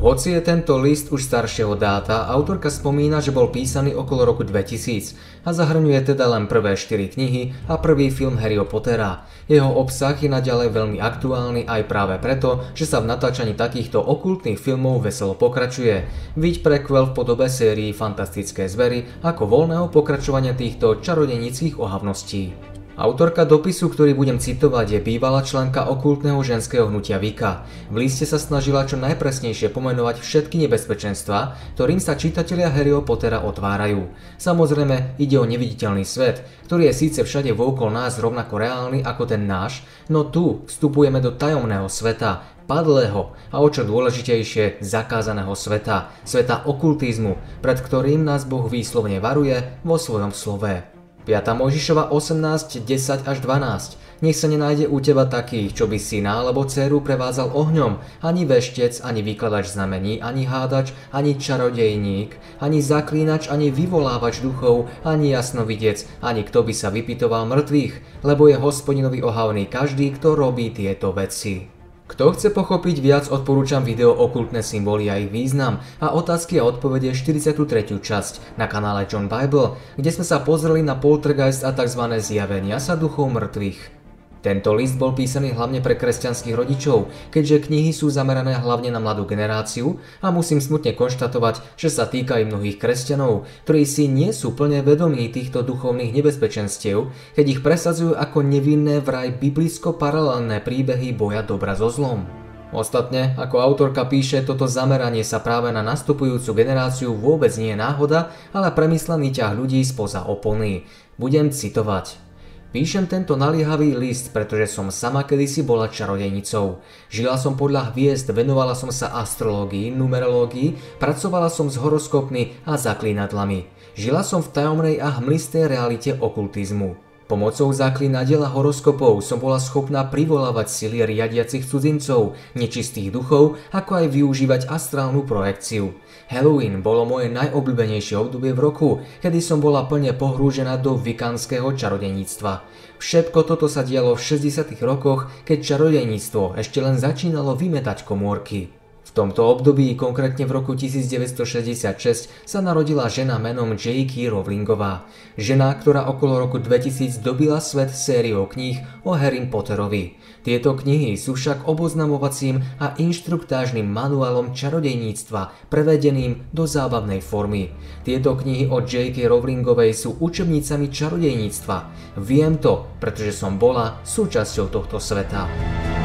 Hoci je tento list už staršieho dáta, autorka spomína, že bol písaný okolo roku 2000 a zahrňuje teda len prvé 4 knihy a prvý film Harryho Pottera. Jeho obsah je naďalej veľmi aktuálny aj práve preto, že sa v natáčaní takýchto okultných filmov veselo pokračuje. Viď prequel v podobe sérií Fantastické zvery ako voľného pokračovania týchto čarodenických ohavností. Autorka dopisu, ktorý budem citovať, je bývalá členka okultného ženského hnutia Vika. V liste sa snažila čo najpresnejšie pomenovať všetky nebezpečenstva, ktorým sa čitatelia Harryho Pottera otvárajú. Samozrejme, ide o neviditeľný svet, ktorý je síce všade vôkol nás rovnako reálny ako ten náš, no tu vstupujeme do tajomného sveta, padlého a o čo dôležitejšie zakázaného sveta, sveta okultizmu, pred ktorým nás Boh výslovne varuje vo svojom slove. 5. Mojžišova 18, 10 až 12. Nech sa nenájde u teba takých, čo by syna alebo dceru prevádzal ohňom, ani veštec, ani vykladač znamení, ani hádač, ani čarodejník, ani zaklínač, ani vyvolávač duchov, ani jasnovidec, ani kto by sa vypitoval mŕtvych, lebo je hospodinovi ohavný každý, kto robí tieto veci. Kto chce pochopiť viac, odporúčam video Okultné symboly a ich význam a otázky a odpovede 43. časť na kanále John Bible, kde sme sa pozreli na poltergeist a tzv. zjavenia sa duchov mŕtvych. Tento list bol písaný hlavne pre kresťanských rodičov, keďže knihy sú zamerané hlavne na mladú generáciu a musím smutne konštatovať, že sa týka aj mnohých kresťanov, ktorí si nie sú plne vedomí týchto duchovných nebezpečenstiev, keď ich presadzujú ako nevinné vraj biblicko-paralelné príbehy boja dobra so zlom. Ostatne, ako autorka píše, toto zameranie sa práve na nastupujúcu generáciu vôbec nie je náhoda, ale premyslený ťah ľudí spoza opony. Budem citovať. Píšem tento naliehavý list, pretože som sama kedysi bola čarodejnicou. Žila som podľa hviezd, venovala som sa astrológii, numerológii, pracovala som s horoskopmi a zaklínadlami. Žila som v tajomnej a hmlistej realite okultizmu. Pomocou zaklínadiel a horoskopov som bola schopná privolávať sily riadiacich cudzincov, nečistých duchov, ako aj využívať astrálnu projekciu. Halloween bolo moje najobľúbenejšie obdobie v roku, kedy som bola plne pohrúžená do vikanského čarodejníctva. Všetko toto sa dialo v 60 rokoch, keď čarodejníctvo ešte len začínalo vymetať komórky. V tomto období, konkrétne v roku 1966, sa narodila žena menom J.K. Rowlingová. Žena, ktorá okolo roku 2000 dobila svet sériou kníh o Harry Potterovi. Tieto knihy sú však oboznamovacím a inštruktážnym manuálom čarodejníctva, prevedeným do zábavnej formy. Tieto knihy od J.K. Rowlingovej sú učebnicami čarodejníctva. Viem to, pretože som bola súčasťou tohto sveta.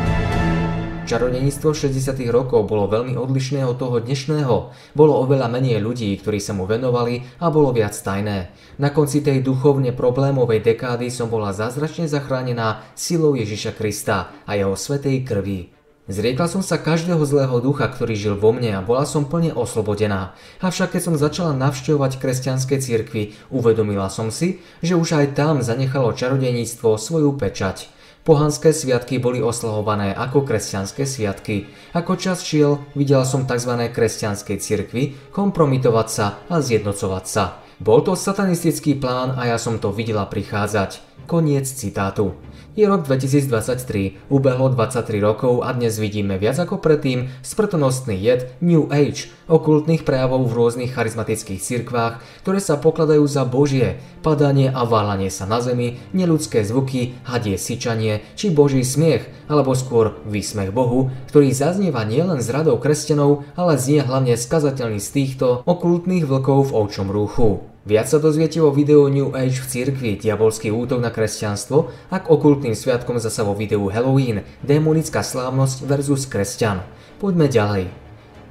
Čarodeníctvo 60. rokov bolo veľmi odlišné od toho dnešného. Bolo oveľa menej ľudí, ktorí sa mu venovali a bolo viac tajné. Na konci tej duchovne problémovej dekády som bola zázračne zachránená silou Ježiša Krista a jeho svetej krvi. Zriekla som sa každého zlého ducha, ktorý žil vo mne a bola som plne oslobodená. Avšak keď som začala navštevovať kresťanské cirkvy, uvedomila som si, že už aj tam zanechalo čarodejníctvo svoju pečať. Pohanské sviatky boli oslavované ako kresťanské sviatky. Ako čas šiel, videla som tzv. kresťanskej cirkvi kompromitovať sa a zjednocovať sa. Bol to satanistický plán a ja som to videla prichádzať. Koniec citátu. Je rok 2023, ubehlo 23 rokov a dnes vidíme viac ako predtým smrtonostný jed New Age, okultných prejavov v rôznych charizmatických cirkvách, ktoré sa pokladajú za božie, padanie a válanie sa na zemi, neludské zvuky, hadie syčanie či boží smiech, alebo skôr výsmech Bohu, ktorý zaznieva nielen z radou kresťanov, ale znie hlavne skazateľný z týchto okultných vlkov v ovčom rúchu. Viac sa dozviete vo videu New Age v cirkvi, diabolský útok na kresťanstvo a k okultným sviatkom zasa vo videu Halloween, démonická slávnosť versus kresťan. Poďme ďalej.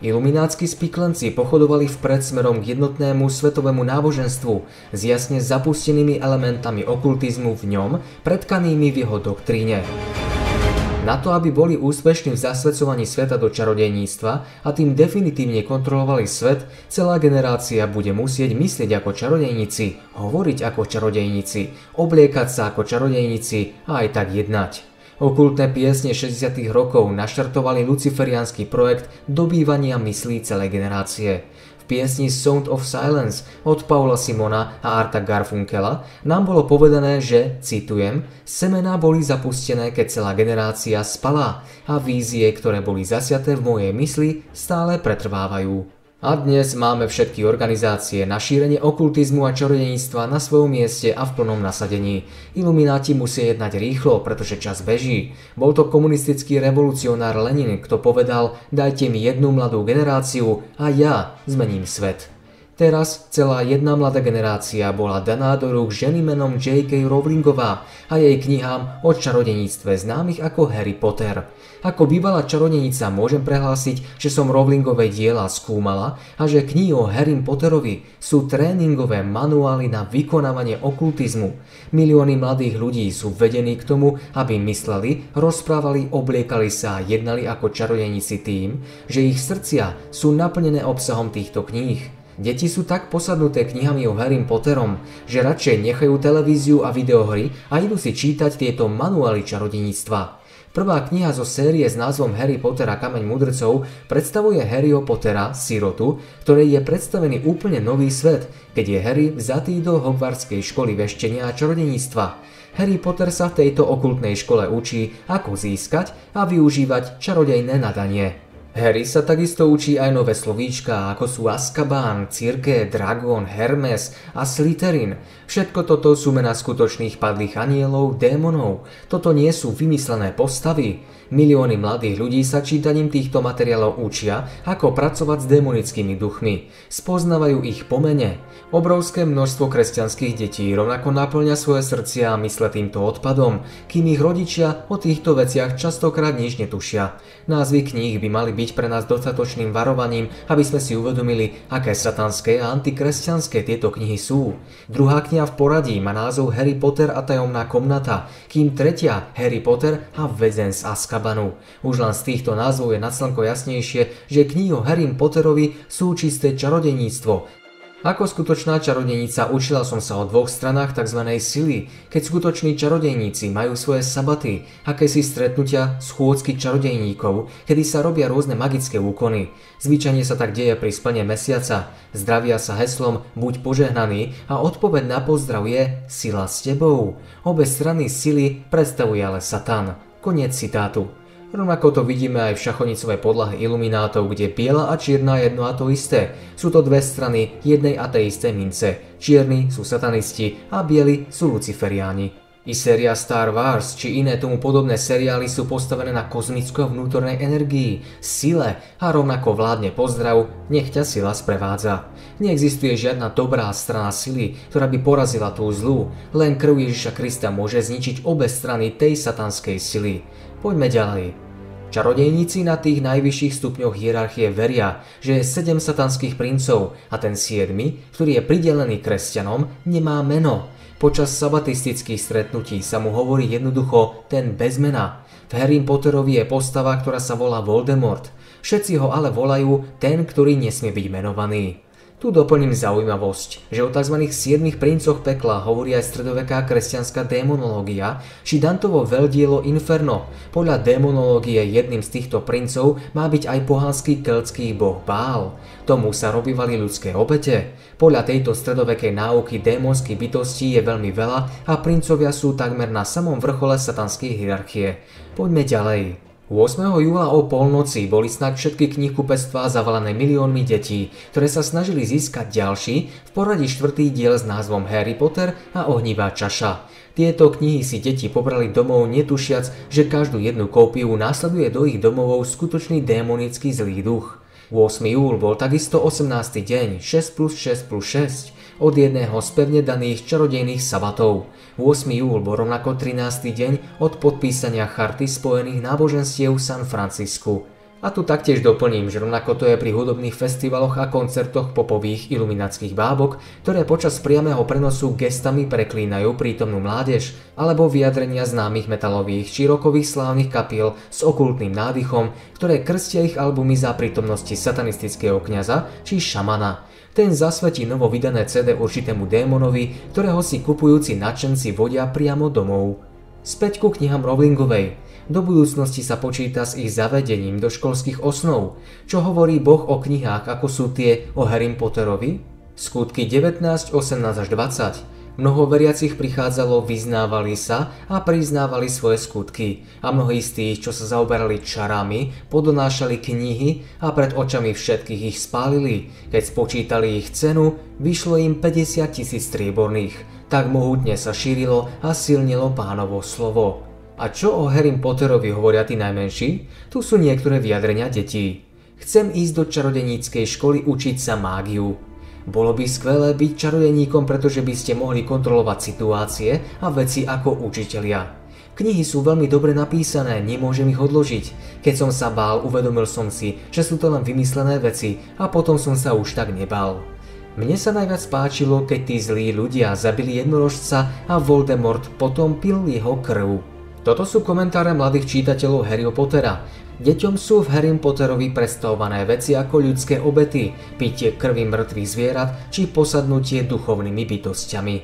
Iluminátsky spiklenci pochodovali vpred smerom k jednotnému svetovému náboženstvu s jasne zapustenými elementami okultizmu v ňom, predkanými v jeho doktríne. Na to, aby boli úspešní v zasvedcovaní sveta do čarodejníctva a tým definitívne kontrolovali svet, celá generácia bude musieť myslieť ako čarodejníci, hovoriť ako čarodejníci, obliekať sa ako čarodejníci a aj tak jednať. Okultné piesne 60. rokov naštartovali luciferiánsky projekt dobývania myslí celej generácie. Piesni Sound of Silence od Paula Simona a Arta Garfunkela nám bolo povedané, že, citujem, semená boli zapustené, keď celá generácia spala a vízie, ktoré boli zasiaté v mojej mysli, stále pretrvávajú. A dnes máme všetky organizácie na šírenie okultizmu a čarodeníctva na svojom mieste a v plnom nasadení. Ilumináti musia jednať rýchlo, pretože čas beží. Bol to komunistický revolucionár Lenin, kto povedal, dajte mi jednu mladú generáciu a ja zmením svet. Teraz celá jedna mladá generácia bola daná do rúk ženy menom J.K. Rowlingová a jej knihám o čarodeníctve známych ako Harry Potter. Ako bývalá čarodenica môžem prehlásiť, že som Rowlingové diela skúmala a že knihy o Harry Potterovi sú tréningové manuály na vykonávanie okultizmu. Milióny mladých ľudí sú vedení k tomu, aby mysleli, rozprávali, obliekali sa a jednali ako čarodeníci tým, že ich srdcia sú naplnené obsahom týchto kníh. Deti sú tak posadnuté knihami o Harry Potterom, že radšej nechajú televíziu a videohry a idú si čítať tieto manuály čarodeníctva. Prvá kniha zo série s názvom Harry Potter a kameň mudrcov predstavuje Harryho Pottera, sirotu, ktorej je predstavený úplne nový svet, keď je Harry vzatý do Hogwartskej školy veštenia a čarodeníctva. Harry Potter sa v tejto okultnej škole učí, ako získať a využívať čarodejné nadanie. Harry sa takisto učí aj nové slovíčka, ako sú Azkaban, Cirke, Dragon, Hermes a Slytherin. Všetko toto sú mená skutočných padlých anielov, démonov. Toto nie sú vymyslené postavy. Milióny mladých ľudí sa čítaním týchto materiálov učia, ako pracovať s demonickými duchmi. Spoznávajú ich po mene. Obrovské množstvo kresťanských detí rovnako naplňa svoje srdcia a mysle týmto odpadom, kým ich rodičia o týchto veciach častokrát nič netušia. Názvy kníh by mali byť pre nás dostatočným varovaním, aby sme si uvedomili, aké satanské a antikresťanské tieto knihy sú. Druhá kniha v poradí má názov Harry Potter a tajomná komnata, kým tretia Harry Potter a väzen z Aska. Azkabanu. Už len z týchto názvov je na slnko jasnejšie, že knihy o Harry Potterovi sú čisté čarodeníctvo, ako skutočná čarodenica učila som sa o dvoch stranách tzv. sily, keď skutoční čarodejníci majú svoje sabaty, akési stretnutia schôdzky čarodejníkov, kedy sa robia rôzne magické úkony. Zvyčajne sa tak deje pri splne mesiaca. Zdravia sa heslom buď požehnaný a odpoveď na pozdrav je sila s tebou. Obe strany sily predstavuje ale Satan. Koniec citátu. Rovnako to vidíme aj v šachonicovej podlahe iluminátov, kde biela a čierna je jedno a to isté. Sú to dve strany jednej a tej isté mince. Čierni sú satanisti a bieli sú luciferiáni. I séria Star Wars či iné tomu podobné seriály sú postavené na kozmicko vnútornej energii, sile a rovnako vládne pozdrav, nech ťa sila sprevádza. Neexistuje žiadna dobrá strana sily, ktorá by porazila tú zlú, len krv Ježiša Krista môže zničiť obe strany tej satanskej sily. Poďme ďalej. Čarodejníci na tých najvyšších stupňoch hierarchie veria, že je sedem satanských princov a ten siedmy, ktorý je pridelený kresťanom, nemá meno. Počas sabatistických stretnutí sa mu hovorí jednoducho ten bez mena. V Harry Potterovi je postava, ktorá sa volá Voldemort. Všetci ho ale volajú ten, ktorý nesmie byť menovaný. Tu doplním zaujímavosť, že o tzv. siedmých princoch pekla hovorí aj stredoveká kresťanská démonológia, či Dantovo veľdielo Inferno. Podľa démonológie jedným z týchto princov má byť aj pohanský keltský boh Bál. Tomu sa robívali ľudské obete. Podľa tejto stredovekej náuky démonských bytostí je veľmi veľa a princovia sú takmer na samom vrchole satanskej hierarchie. Poďme ďalej. 8. júla o polnoci boli snad všetky knihkupectvá zavalené miliónmi detí, ktoré sa snažili získať ďalší, v poradí štvrtý diel s názvom Harry Potter a ohnivá čaša. Tieto knihy si deti pobrali domov netušiac, že každú jednu kópiu následuje do ich domovov skutočný démonický zlý duch. 8. júl bol takisto 18. deň 6 plus 6 plus 6 od jedného z pevne daných čarodejných sabatov. 8. júl bol rovnako 13. deň od podpísania charty spojených náboženstiev v San Francisku. A tu taktiež doplním, že rovnako to je pri hudobných festivaloch a koncertoch popových iluminackých bábok, ktoré počas priamého prenosu gestami preklínajú prítomnú mládež, alebo vyjadrenia známych metalových či rokových slávnych kapiel s okultným nádychom, ktoré krstia ich albumy za prítomnosti satanistického kňaza či šamana. Ten zasvetí novo vydané CD určitému démonovi, ktorého si kupujúci nadšenci vodia priamo domov. Späť ku knihám Rowlingovej. Do budúcnosti sa počíta s ich zavedením do školských osnov. Čo hovorí Boh o knihách, ako sú tie o Harry Potterovi? Skutky 19, 18 až 20. Mnoho veriacich prichádzalo, vyznávali sa a priznávali svoje skutky a mnohí z tých, čo sa zaoberali čarami, podonášali knihy a pred očami všetkých ich spálili. Keď spočítali ich cenu, vyšlo im 50 tisíc strieborných. Tak mohutne sa šírilo a silnilo pánovo slovo. A čo o Harry Potterovi hovoria tí najmenší? Tu sú niektoré vyjadrenia detí. Chcem ísť do čarodeníckej školy učiť sa mágiu. Bolo by skvelé byť čarodeníkom, pretože by ste mohli kontrolovať situácie a veci ako učitelia. Knihy sú veľmi dobre napísané, nemôžem ich odložiť. Keď som sa bál, uvedomil som si, že sú to len vymyslené veci a potom som sa už tak nebal. Mne sa najviac páčilo, keď tí zlí ľudia zabili jednorožca a Voldemort potom pil jeho krv. Toto sú komentáre mladých čítateľov Harryho Pottera. Deťom sú v Harry Potterovi predstavované veci ako ľudské obety, pitie krvi mŕtvych zvierat či posadnutie duchovnými bytostiami.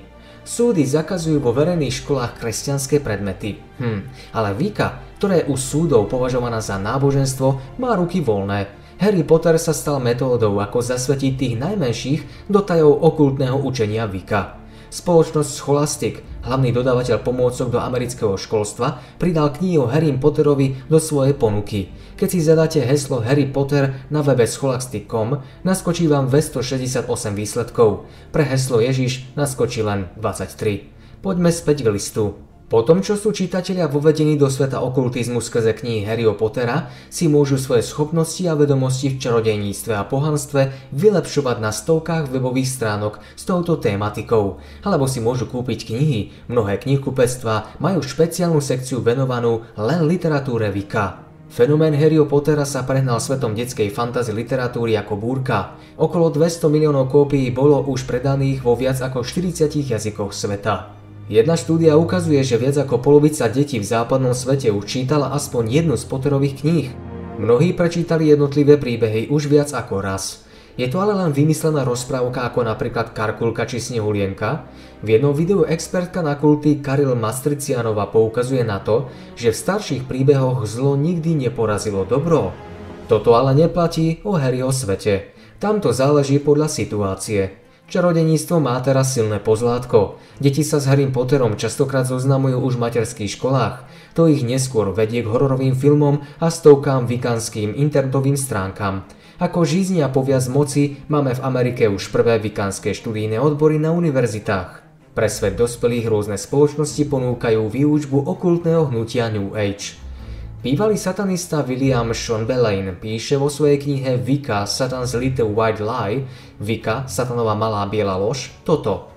Súdy zakazujú vo verejných školách kresťanské predmety. Hm, ale Vika, ktorá je u súdov považovaná za náboženstvo, má ruky voľné. Harry Potter sa stal metódou, ako zasvetiť tých najmenších do tajov okultného učenia Vika. Spoločnosť Scholastic, hlavný dodávateľ pomôcok do amerického školstva, pridal knihu Harry Potterovi do svojej ponuky. Keď si zadáte heslo Harry Potter na webe scholastic.com, naskočí vám 268 výsledkov. Pre heslo Ježiš naskočí len 23. Poďme späť k listu. Po tom, čo sú čitatelia vovedení do sveta okultizmu skrze knihy Harryho Pottera, si môžu svoje schopnosti a vedomosti v čarodejníctve a pohanstve vylepšovať na stovkách webových stránok s touto tématikou, alebo si môžu kúpiť knihy. Mnohé knihkupectvá majú špeciálnu sekciu venovanú len literatúre Vika. Fenomén Harryho Pottera sa prehnal svetom detskej fantasy literatúry ako búrka. Okolo 200 miliónov kópií bolo už predaných vo viac ako 40 jazykoch sveta. Jedna štúdia ukazuje, že viac ako polovica detí v západnom svete už čítala aspoň jednu z Potterových kníh. Mnohí prečítali jednotlivé príbehy už viac ako raz. Je to ale len vymyslená rozprávka ako napríklad Karkulka či Snehulienka? V jednom videu expertka na kulty Karil Mastricianova poukazuje na to, že v starších príbehoch zlo nikdy neporazilo dobro. Toto ale neplatí o Harryho svete. Tam to záleží podľa situácie. Čarodeníctvo má teraz silné pozlátko. Deti sa s Harry Potterom častokrát zoznamujú už v materských školách. To ich neskôr vedie k hororovým filmom a stovkám vikanským internetovým stránkam. Ako žíznia poviac moci máme v Amerike už prvé vikanské študijné odbory na univerzitách. Pre svet dospelých rôzne spoločnosti ponúkajú výučbu okultného hnutia New Age. Bývalý satanista William Schonbelain píše vo svojej knihe Vika Satan's Little White Lie Vika, Satanova malá biela lož, toto.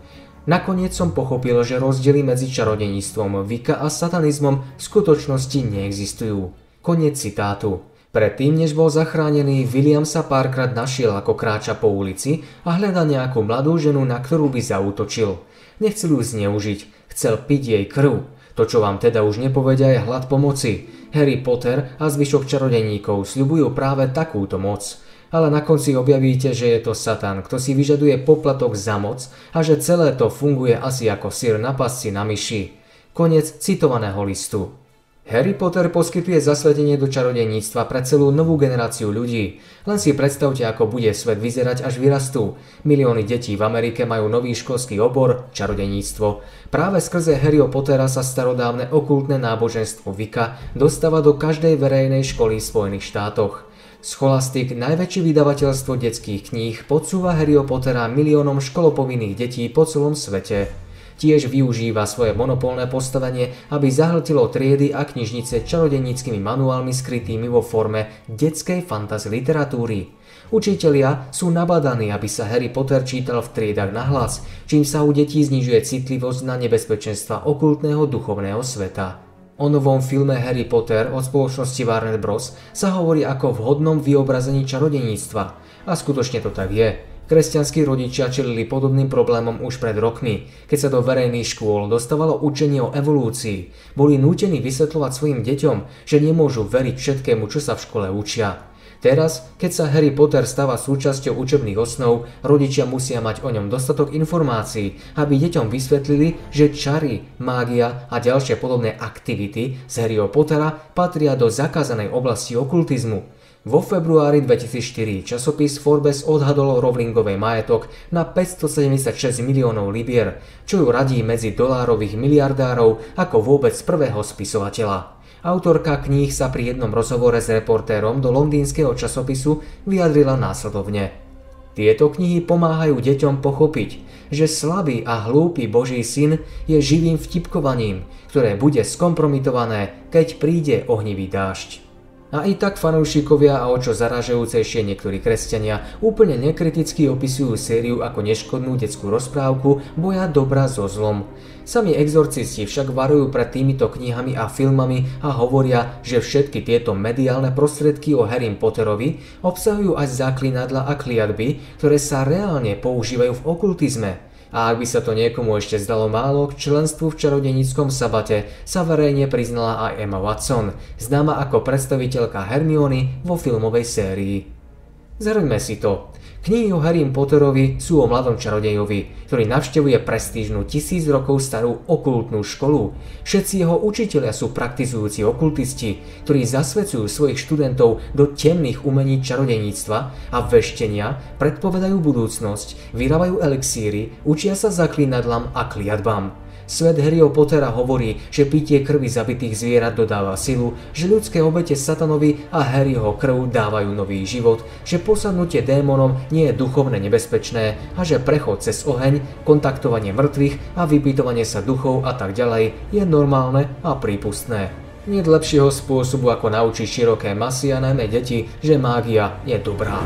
Nakoniec som pochopil, že rozdiely medzi čarodeníctvom Vika a satanizmom v skutočnosti neexistujú. Koniec citátu. Predtým, než bol zachránený, William sa párkrát našiel, ako kráča po ulici a hľada nejakú mladú ženu, na ktorú by zautočil. Nechcel ju zneužiť, chcel piť jej krv. To, čo vám teda už nepovedia, je hlad pomoci. Harry Potter a zvyšok čarodeníkov sľubujú práve takúto moc. Ale na konci objavíte, že je to Satan, kto si vyžaduje poplatok za moc a že celé to funguje asi ako sír na pasci na myši. Konec citovaného listu. Harry Potter poskytuje zasvetenie do čarodejníctva pre celú novú generáciu ľudí. Len si predstavte, ako bude svet vyzerať, až vyrastú. Milióny detí v Amerike majú nový školský obor, čarodejníctvo. Práve skrze Harryho Pottera sa starodávne okultné náboženstvo Vika dostáva do každej verejnej školy v Spojených štátoch. Scholastic, najväčšie vydavateľstvo detských kníh, podsúva Harryho Pottera miliónom školopovinných detí po celom svete tiež využíva svoje monopolné postavenie, aby zahltilo triedy a knižnice čarodenickými manuálmi skrytými vo forme detskej fantasy literatúry. Učitelia sú nabadaní, aby sa Harry Potter čítal v triedach na hlas, čím sa u detí znižuje citlivosť na nebezpečenstva okultného duchovného sveta. O novom filme Harry Potter od spoločnosti Warner Bros. sa hovorí ako vhodnom vyobrazení čarodeníctva. A skutočne to tak je. Kresťanskí rodičia čelili podobným problémom už pred rokmi, keď sa do verejných škôl dostávalo učenie o evolúcii. Boli nútení vysvetľovať svojim deťom, že nemôžu veriť všetkému, čo sa v škole učia. Teraz, keď sa Harry Potter stáva súčasťou učebných osnov, rodičia musia mať o ňom dostatok informácií, aby deťom vysvetlili, že čary, mágia a ďalšie podobné aktivity z Harryho Pottera patria do zakázanej oblasti okultizmu. Vo februári 2004 časopis Forbes odhadol Rowlingovej majetok na 576 miliónov libier, čo ju radí medzi dolárových miliardárov ako vôbec prvého spisovateľa. Autorka kníh sa pri jednom rozhovore s reportérom do londýnskeho časopisu vyjadrila následovne. Tieto knihy pomáhajú deťom pochopiť, že slabý a hlúpy Boží syn je živým vtipkovaním, ktoré bude skompromitované, keď príde ohnivý dážď. A i tak fanúšikovia a o čo zaražajúcejšie niektorí kresťania úplne nekriticky opisujú sériu ako neškodnú detskú rozprávku boja dobra so zlom. Sami exorcisti však varujú pred týmito knihami a filmami a hovoria, že všetky tieto mediálne prostriedky o Harry Potterovi obsahujú aj záklinadla a kliatby, ktoré sa reálne používajú v okultizme. A ak by sa to niekomu ešte zdalo málo, k členstvu v čarodenickom sabate sa verejne priznala aj Emma Watson, známa ako predstaviteľka Hermiony vo filmovej sérii. Zhrňme si to. Knihy o Harry Potterovi sú o mladom čarodejovi, ktorý navštevuje prestížnu tisíc rokov starú okultnú školu. Všetci jeho učitelia sú praktizujúci okultisti, ktorí zasvedcujú svojich študentov do temných umení čarodejníctva a veštenia, predpovedajú budúcnosť, vyrábajú elixíry, učia sa zaklinadlám a kliatbám. Svet Harryho Pottera hovorí, že pitie krvi zabitých zvierat dodáva silu, že ľudské obete satanovi a Harryho krv dávajú nový život, že posadnutie démonom nie je duchovne nebezpečné a že prechod cez oheň, kontaktovanie mŕtvych a vypytovanie sa duchov a tak ďalej je normálne a prípustné. Nie lepšieho spôsobu ako naučiť široké masy a najmä deti, že mágia je dobrá.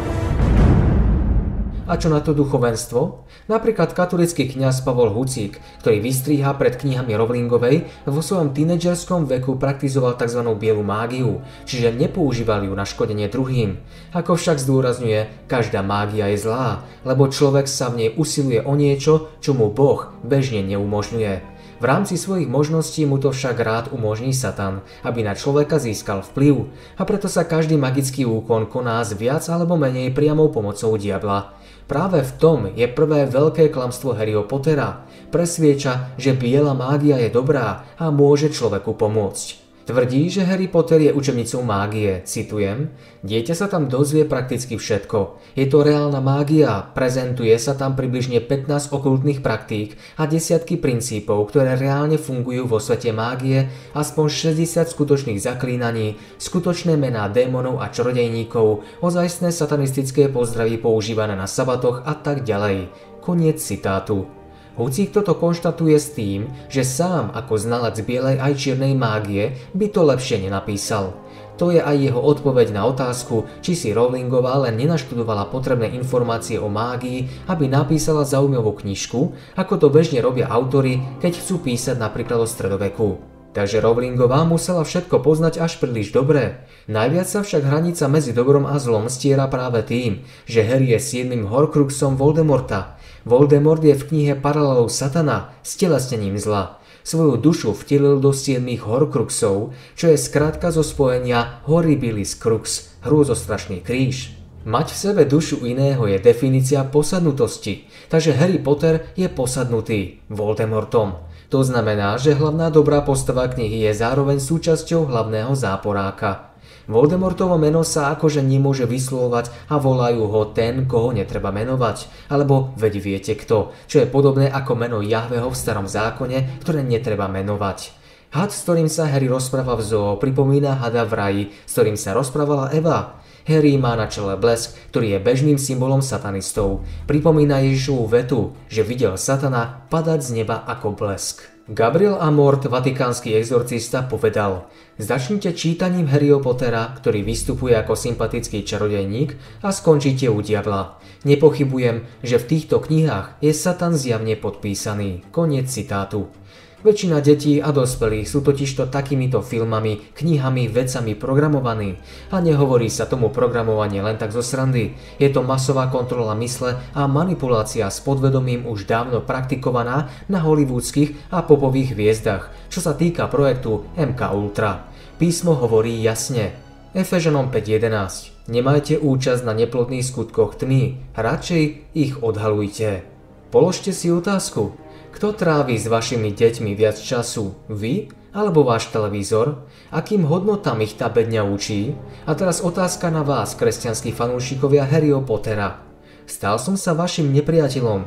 A čo na to duchovenstvo? Napríklad katolický kňaz Pavol Hucík, ktorý vystríha pred knihami Rowlingovej, vo svojom tínedžerskom veku praktizoval tzv. bielu mágiu, čiže nepoužíval ju na škodenie druhým. Ako však zdôrazňuje, každá mágia je zlá, lebo človek sa v nej usiluje o niečo, čo mu Boh bežne neumožňuje. V rámci svojich možností mu to však rád umožní Satan, aby na človeka získal vplyv a preto sa každý magický úkon koná s viac alebo menej priamou pomocou diabla. Práve v tom je prvé veľké klamstvo Harryho Pottera. Presvieča, že biela mágia je dobrá a môže človeku pomôcť. Tvrdí, že Harry Potter je učebnicou mágie, citujem, dieťa sa tam dozvie prakticky všetko. Je to reálna mágia, prezentuje sa tam približne 15 okultných praktík a desiatky princípov, ktoré reálne fungujú vo svete mágie, aspoň 60 skutočných zaklínaní, skutočné mená démonov a čarodejníkov, ozajstné satanistické pozdravy používané na sabatoch a tak ďalej. Koniec citátu. Hucík toto konštatuje s tým, že sám ako znalec bielej aj čiernej mágie by to lepšie nenapísal. To je aj jeho odpoveď na otázku, či si Rowlingová len nenaštudovala potrebné informácie o mágii, aby napísala zaujímavú knižku, ako to bežne robia autory, keď chcú písať napríklad o stredoveku. Takže Rowlingová musela všetko poznať až príliš dobre. Najviac sa však hranica medzi dobrom a zlom stiera práve tým, že Harry je siedmým Horcruxom Voldemorta, Voldemort je v knihe paralelou Satana s telesnením zla. Svoju dušu vtelil do siedmých Horcruxov, čo je skrátka zo spojenia Horribilis Crux, hrôzostrašný kríž. Mať v sebe dušu iného je definícia posadnutosti, takže Harry Potter je posadnutý Voldemortom. To znamená, že hlavná dobrá postava knihy je zároveň súčasťou hlavného záporáka. Voldemortovo meno sa akože nemôže vyslovovať a volajú ho ten, koho netreba menovať, alebo veď viete kto, čo je podobné ako meno Jahveho v starom zákone, ktoré netreba menovať. Had, s ktorým sa Harry rozpráva v zoo, pripomína hada v raji, s ktorým sa rozprávala Eva. Harry má na čele blesk, ktorý je bežným symbolom satanistov. Pripomína Ježišovu vetu, že videl satana padať z neba ako blesk. Gabriel Amort, vatikánsky exorcista, povedal Začnite čítaním Harryho Pottera, ktorý vystupuje ako sympatický čarodejník a skončíte u diabla. Nepochybujem, že v týchto knihách je Satan zjavne podpísaný. Koniec citátu. Väčšina detí a dospelých sú totižto takýmito filmami, knihami, vecami programovaní. A nehovorí sa tomu programovanie len tak zo srandy. Je to masová kontrola mysle a manipulácia s podvedomím už dávno praktikovaná na hollywoodských a popových hviezdach, čo sa týka projektu MK Ultra. Písmo hovorí jasne. Efežanom 5.11. Nemajte účasť na neplodných skutkoch tmy, radšej ich odhalujte. Položte si otázku. Kto trávi s vašimi deťmi viac času? Vy alebo váš televízor? Akým hodnotám ich tá bedňa učí? A teraz otázka na vás, kresťanskí fanúšikovia Harryho Pottera. Stal som sa vašim nepriateľom,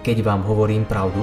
keď vám hovorím pravdu?